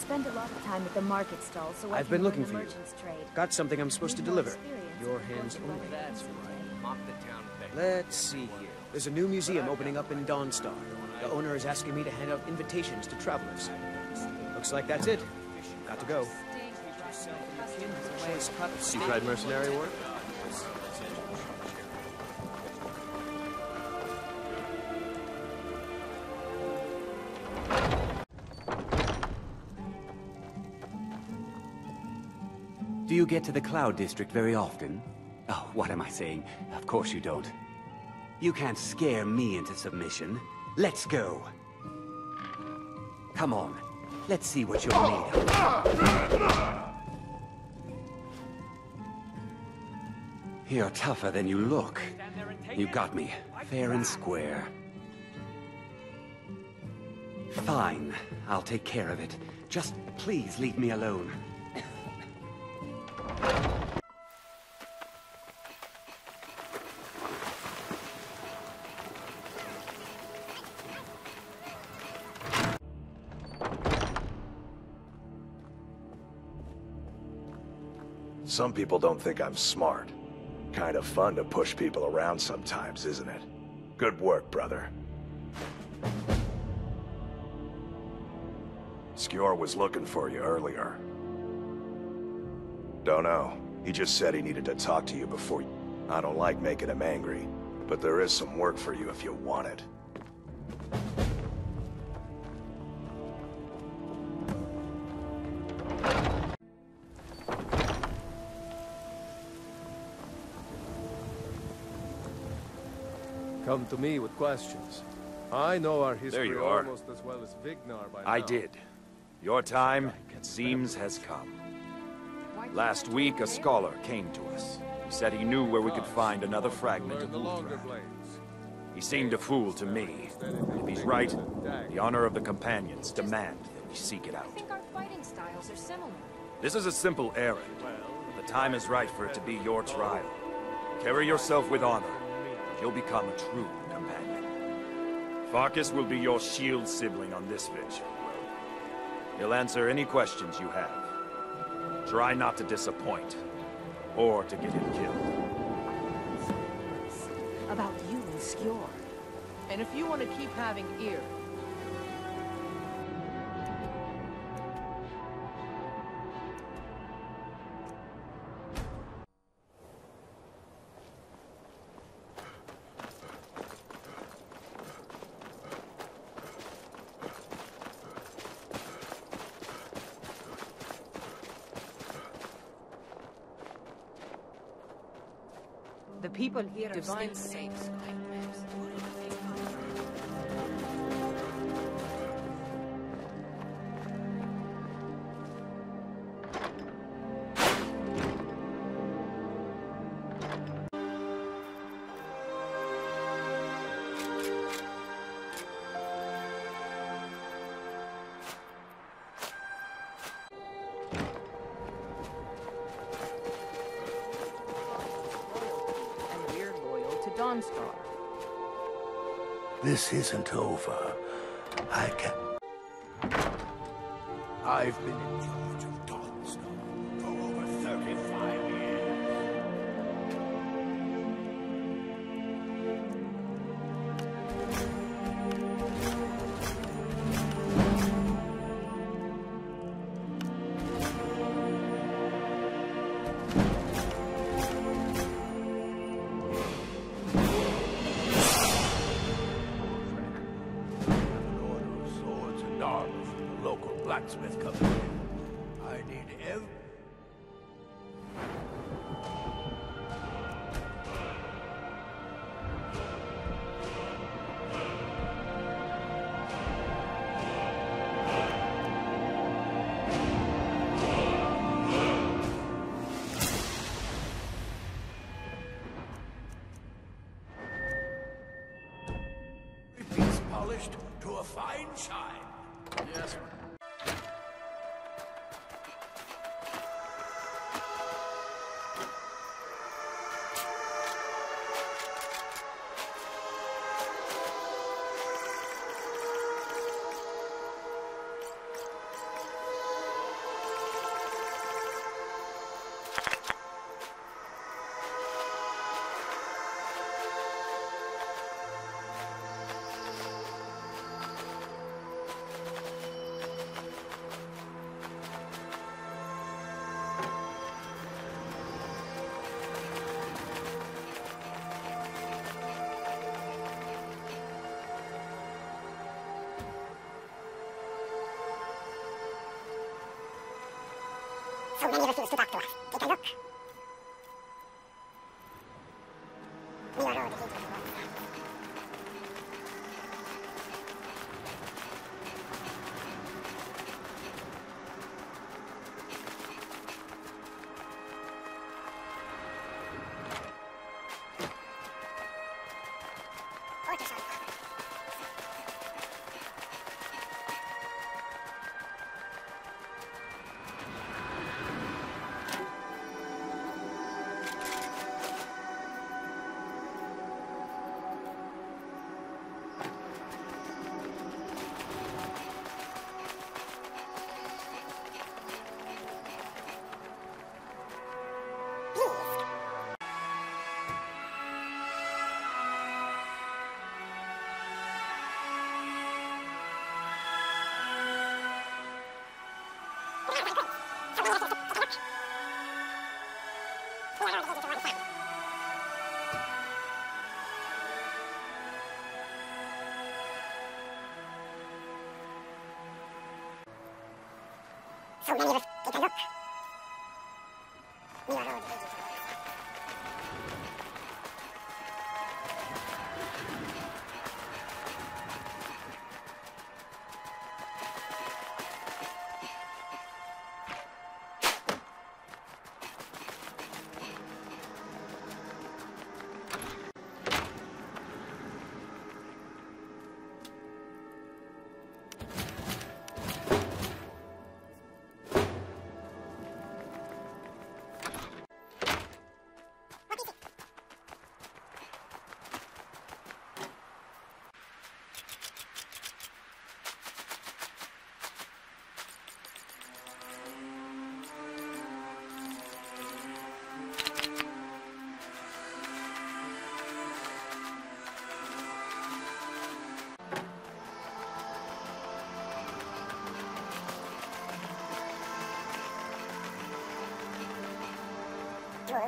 I spend a lot of time at the market stall, so I I've been looking for you. merchant's trade. Got something I'm supposed to deliver. Your hands only. That's right. someday. The town Let's see here. There's a new museum opening up in Dawnstar. The owner is asking me to hand out invitations to travelers. Looks like that's it. Got to go. You tried mercenary work? Do you get to the Cloud District very often? Oh, what am I saying? Of course you don't. You can't scare me into submission. Let's go. Come on. Let's see what you're made of. You're tougher than you look. You got me, fair and square. Fine. I'll take care of it. Just please leave me alone. Some people don't think I'm smart. Kind of fun to push people around sometimes, isn't it? Good work, brother. Skjor was looking for you earlier. Don't know. He just said he needed to talk to you before you... I don't like making him angry, but there is some work for you if you want it. To me with questions. I know our history you are. almost as well as Vignar by I now. did. Your time, it seems, has come. Last week, a scholar came to us. He said he knew where we could find another fragment of Learn the longer Uthra. He seemed a fool to me. If he's right, the honor of the Companions demand that we seek it out. I out. think our fighting styles are similar. This is a simple errand, but the time is right for it to be your trial. Carry yourself with honor, and you'll become a true companion. Farkas will be your shield sibling on this venture. He'll answer any questions you have. Try not to disappoint, or to get him killed. About you and Skjor. And if you want to keep having ear, The people here are divine still saints. This isn't over. I can. I've been a Many refuse to talk to us. Take a look. So many of us, take a look. We are all the leaders.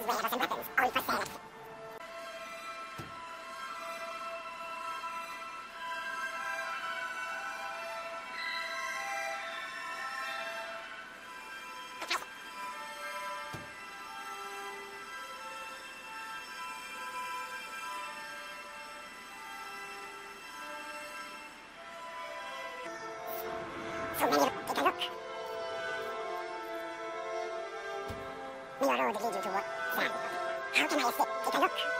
Tools, wares, and weapons, all for sale. So many take a look. Are all the legion to what? Sad. How can I escape? Take a look.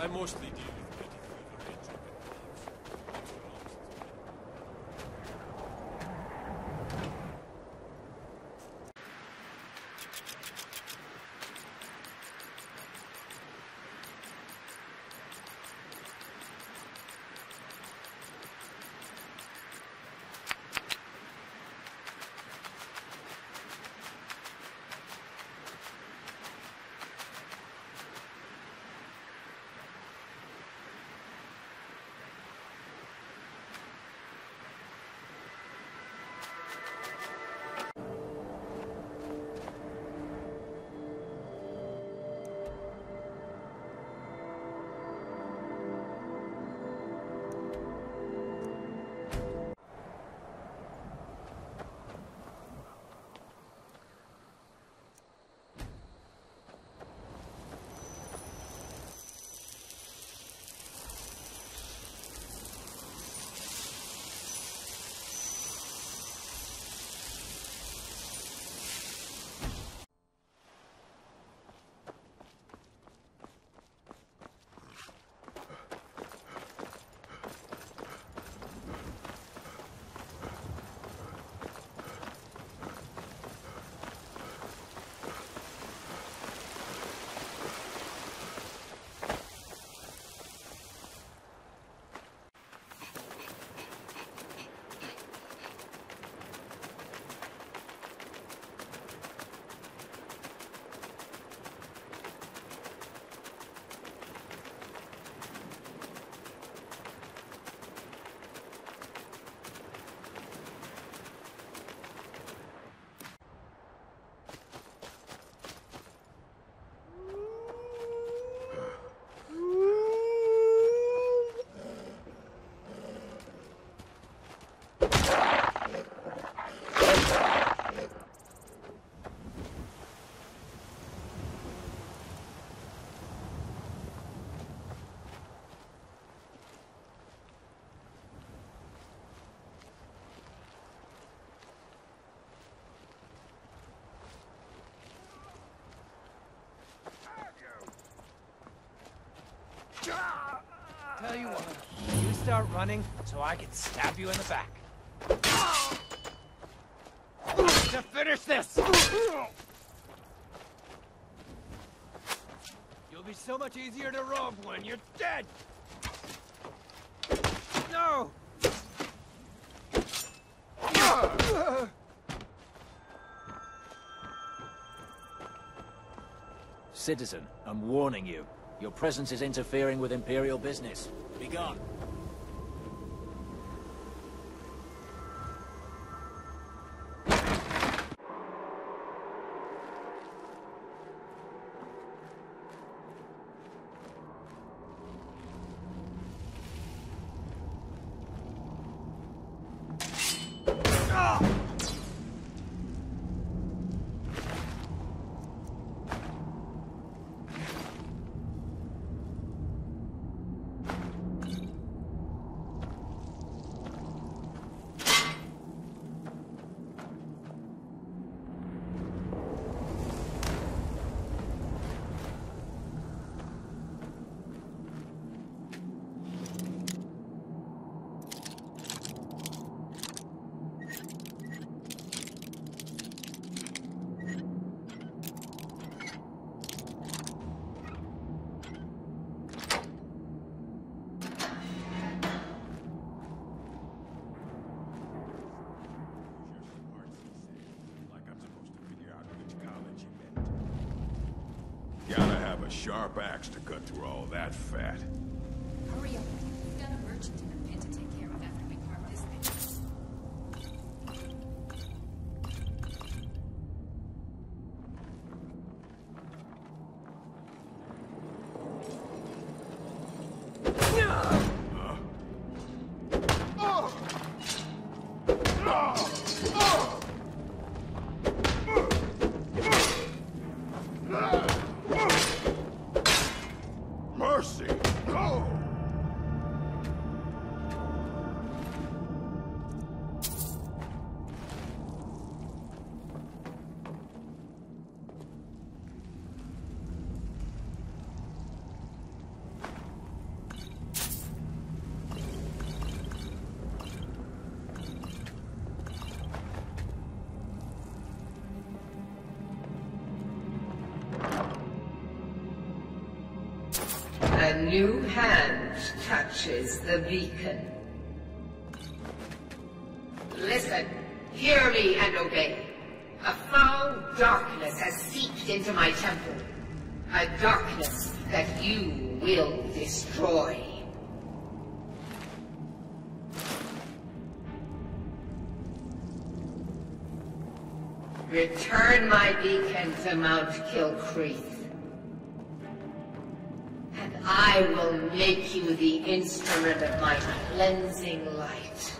I mostly with Tell you what, you start running so I can stab you in the back. To finish this! You'll be so much easier to rob when you're dead! No! Citizen, I'm warning you. Your presence is interfering with Imperial business. Be gone. Sharp axe to cut through all that fat. Hurry up. We've got a merchant A new hand touches the beacon. Listen, hear me and obey. A foul darkness has seeped into my temple. A darkness that you will destroy. Return my beacon to Mount Kilkreath. I will make you the instrument of my cleansing light.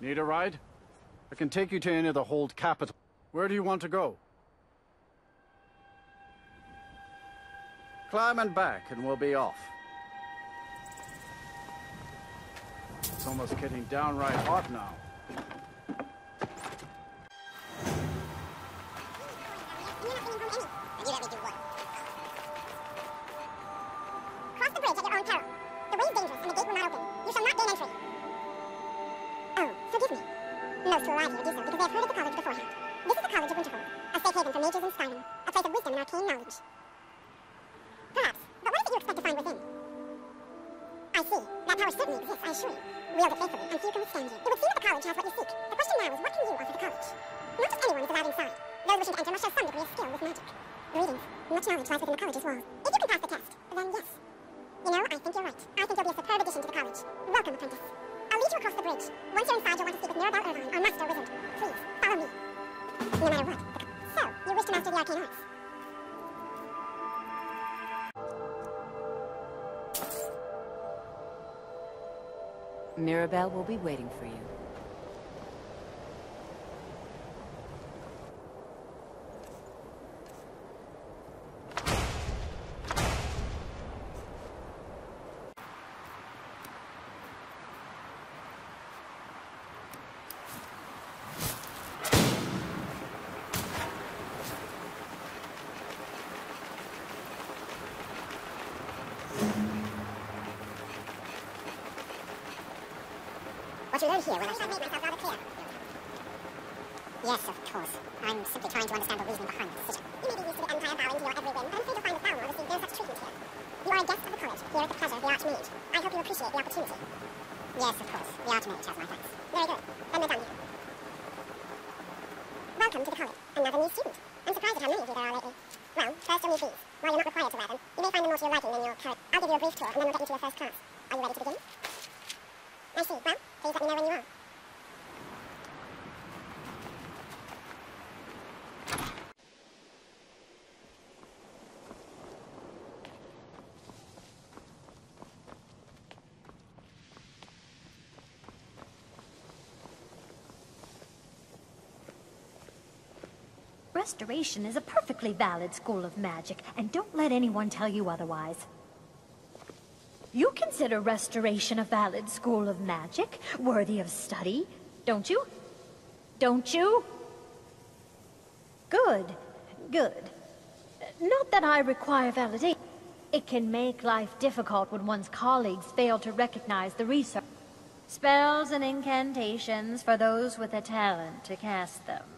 Need a ride? I can take you to any of the hold capital. Where do you want to go? Climb and back, and we'll be off. It's almost getting downright hot now. Withstand you. It would seem that the college has what you seek. The question now is, what can you offer the college? Not just anyone is allowed inside. Those wishing to enter must show some degree of skill with magic. Greetings. Much knowledge lies within the college's walls. If you can pass the test, then yes. You know, I think you're right. I think you'll be a superb addition to the college. Welcome, apprentice. I'll lead you across the bridge. Once you're inside, you'll want to speak with Mirabelle Ervine, our master wizard. Please, follow me. No matter what. So, you wish to master the arcane arts? Mirabelle will be waiting for you. What you learn here will I shall make myself rather clear. Yes, of course. I'm simply trying to understand the reasoning behind the decision. You may be used to the Empire bowing to your every whim, but I'm free to find that Thalmor receives no such treatment here. You are a guest of the college, here at the pleasure of the Archmage. I hope you appreciate the opportunity. Yes, of course. The Archmage has my thanks. Very good. Then we're done here. Welcome to the college. Another new student. I'm surprised at how many of you there are lately. Well, first you'll need these. While you're not required to wear them, you may find them more to your liking than your current. I'll give you a brief tour, and then we'll get you to your first class. Are you ready to begin? I see. Well, please let me know when you are. Restoration is a perfectly valid school of magic, and don't let anyone tell you otherwise. You consider Restoration a valid school of magic, worthy of study, don't you? Don't you? Good, good. Not that I require validation. It can make life difficult when one's colleagues fail to recognize the research. Spells and incantations for those with a talent to cast them.